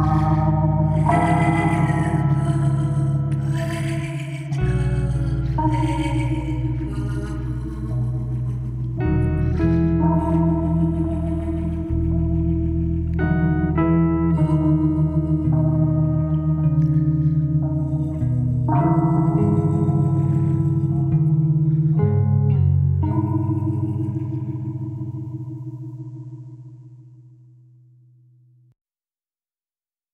Yeah.